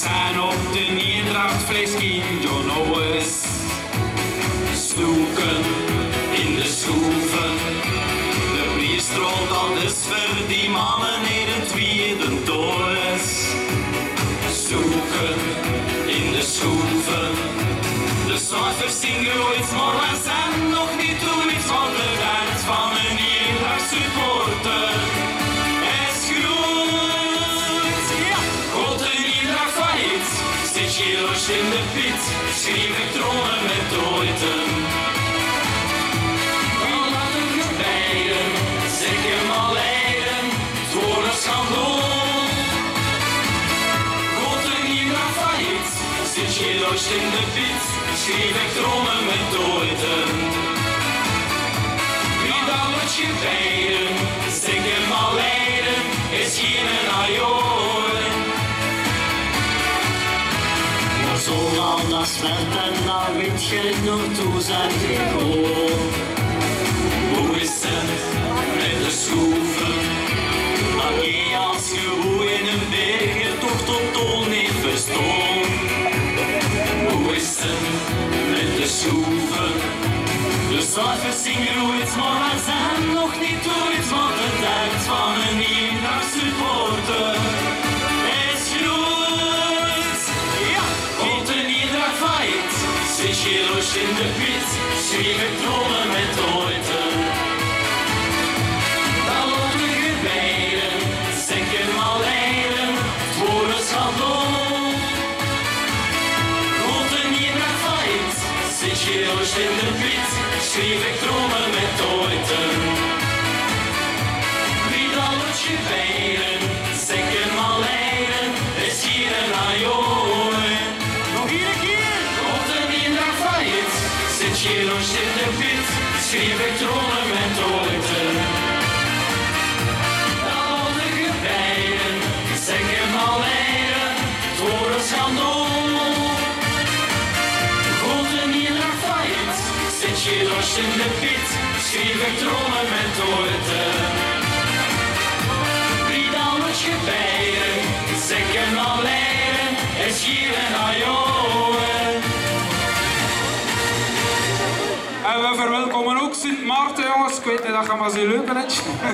Zijn op de Nederdracht vleeskind John Owens. Snoeken in de schroeven. De bier stroomt al dus voor die mannen in het tweede torens. Zoeken in de schroeven. De cijfers zien groeit, maar Kilo's in de pit, ik dromen met ooiten. Dan laten we beiden, zeg je maar leiden, het wordt een schandaal. God een Nederdracht failliet, steeds kilo's in de pit, schreef ik dromen met ooiten. Dat zwert en daar weet je nog toe zijn gewoon. Hoe is het met de schroeven? Dat je als gewoon in een berg je toch totaal niet verstond. Hoe is het met de schroeven? Kilo's in de pit, schreef ik dromen met ooiten. Zeker maar leiden, het wordt een schandaal. Komt een Eendracht fight, zes kilo's in de pit, schreef ik dromen met ooiten. Wie dan moet je benen, kilo's in de pit, schreef ik dromen met ooiten. Leiden, het wordt een schandaal. Komt een Eendracht fight, zes kilo's in de pit, schreef ik dromen met ooiten. Wie dan je beiden, zeker maar leiden, is hier een ajoor. En we verwelkomen ook Sint Maarten, jongens. Ik weet niet, dat gaat maar zo leuk, hè?